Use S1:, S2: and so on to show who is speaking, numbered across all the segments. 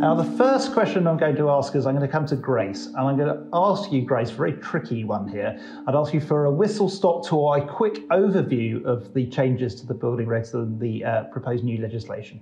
S1: Now, the first question I'm going to ask is I'm going to come to Grace, and I'm going to ask you, Grace, a very tricky one here. I'd ask you for a whistle stop tour, a quick overview of the changes to the building regs and the uh, proposed new legislation.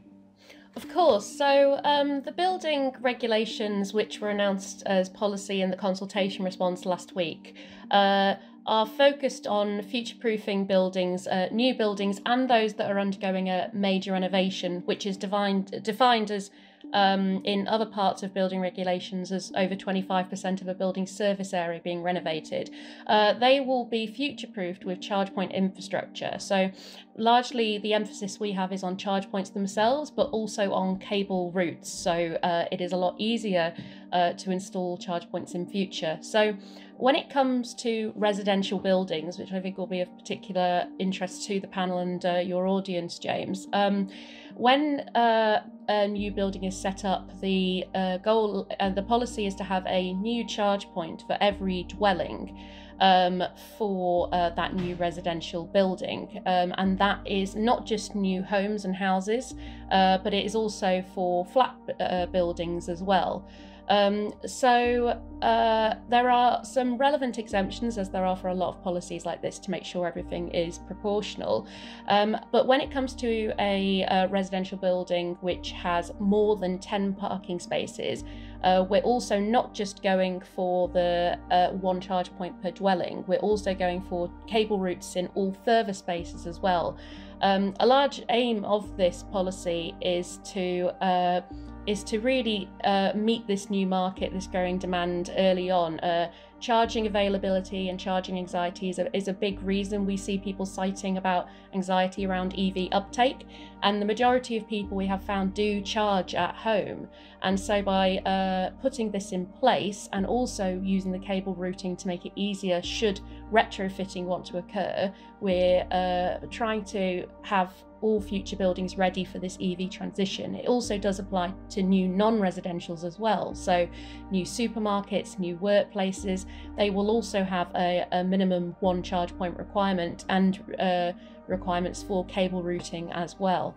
S2: Of course. So, um, the building regulations, which were announced as policy in the consultation response last week, uh, are focused on future proofing buildings, uh, new buildings, and those that are undergoing a major renovation, which is defined, defined as um, in other parts of building regulations as over 25% of a building service area being renovated. Uh, they will be future proofed with charge point infrastructure. So, largely the emphasis we have is on charge points themselves, but also on cable routes. So, uh, it is a lot easier uh, to install charge points in future. So, when it comes to residential buildings, which I think will be of particular interest to the panel and uh, your audience, James, um, when uh, a new building is set up, the uh, goal and the policy is to have a new charge point for every dwelling. Um, for uh, that new residential building. Um, and that is not just new homes and houses, uh, but it is also for flat uh, buildings as well. Um, so uh, there are some relevant exemptions, as there are for a lot of policies like this, to make sure everything is proportional. Um, but when it comes to a, a, residential building which has more than 10 parking spaces, uh, we're also not just going for the uh, one charge point per dwelling, we're also going for cable routes in all further spaces as well. Um, a large aim of this policy is to uh, is to really uh, meet this new market, this growing demand early on. Uh, charging availability and charging anxiety is a, is a big reason we see people citing about anxiety around EV uptake. And the majority of people we have found do charge at home. And so by uh, putting this in place and also using the cable routing to make it easier should retrofitting want to occur, we're uh, trying to have all future buildings ready for this EV transition. It also does apply to new non residentials as well. So, new supermarkets, new workplaces, they will also have a, a minimum one charge point requirement and uh, requirements for cable routing as well.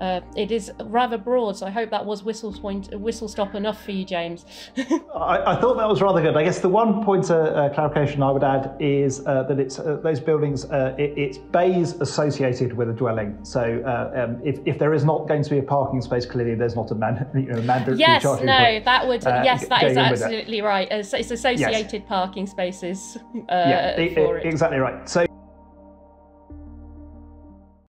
S2: Uh, it is rather broad, so I hope that was whistle point, whistle stop enough for you, James.
S1: I, I, thought that was rather good. I guess the one point of uh, clarification I would add is uh, that it's uh, those buildings, uh, it, it's bays associated with a dwelling. So uh, um, if, if there is not going to be a parking space, clearly there's not a man, you know, mandatory
S2: yes,
S1: charging
S2: no,
S1: point,
S2: that would yes, that is absolutely right. It's, it's associated yes. parking spaces.
S1: yeah, it, it, exactly right. So.